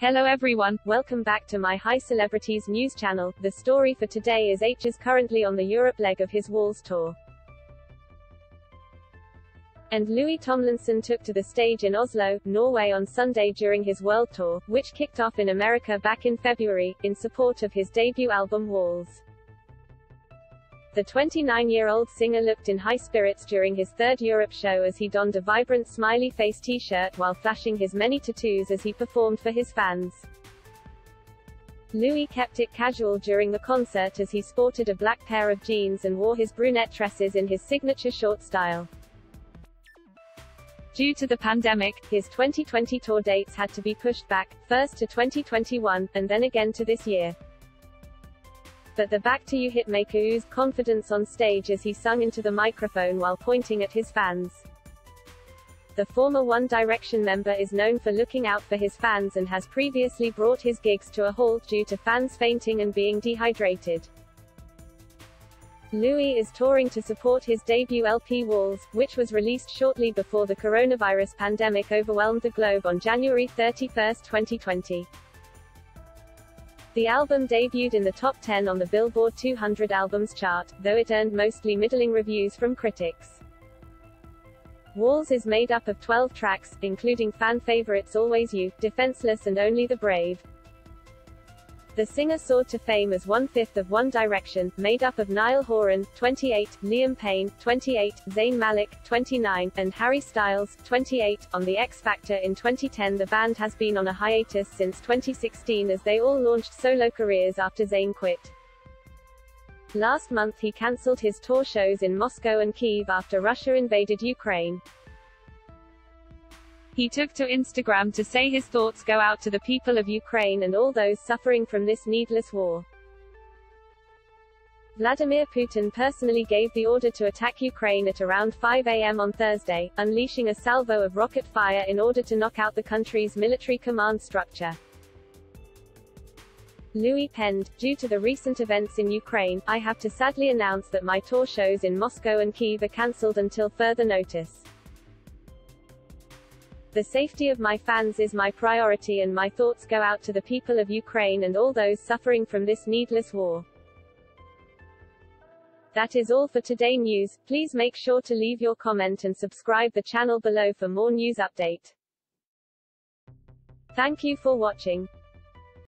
Hello everyone, welcome back to my Hi Celebrities news channel. The story for today is H is currently on the Europe leg of his Walls tour. And Louis Tomlinson took to the stage in Oslo, Norway on Sunday during his world tour, which kicked off in America back in February, in support of his debut album Walls. The 29-year-old singer looked in high spirits during his third Europe show as he donned a vibrant smiley face t-shirt while flashing his many tattoos as he performed for his fans. Louis kept it casual during the concert as he sported a black pair of jeans and wore his brunette tresses in his signature short style. Due to the pandemic, his 2020 tour dates had to be pushed back, first to 2021, and then again to this year but the Back to You hitmaker oozed confidence on stage as he sung into the microphone while pointing at his fans. The former One Direction member is known for looking out for his fans and has previously brought his gigs to a halt due to fans fainting and being dehydrated. Louis is touring to support his debut LP Walls, which was released shortly before the coronavirus pandemic overwhelmed the globe on January 31, 2020. The album debuted in the top 10 on the Billboard 200 Albums chart, though it earned mostly middling reviews from critics. Walls is made up of 12 tracks, including fan favorites Always You, Defenseless and Only the Brave. The singer soared to fame as one-fifth of One Direction, made up of Niall Horan, 28, Liam Payne, 28, Zayn Malik, 29, and Harry Styles, 28. On The X Factor in 2010 the band has been on a hiatus since 2016 as they all launched solo careers after Zayn quit. Last month he cancelled his tour shows in Moscow and Kiev after Russia invaded Ukraine. He took to Instagram to say his thoughts go out to the people of Ukraine and all those suffering from this needless war. Vladimir Putin personally gave the order to attack Ukraine at around 5 a.m. on Thursday, unleashing a salvo of rocket fire in order to knock out the country's military command structure. Louis penned, due to the recent events in Ukraine, I have to sadly announce that my tour shows in Moscow and Kiev are cancelled until further notice. The safety of my fans is my priority and my thoughts go out to the people of Ukraine and all those suffering from this needless war. That is all for today news. Please make sure to leave your comment and subscribe the channel below for more news update. Thank you for watching.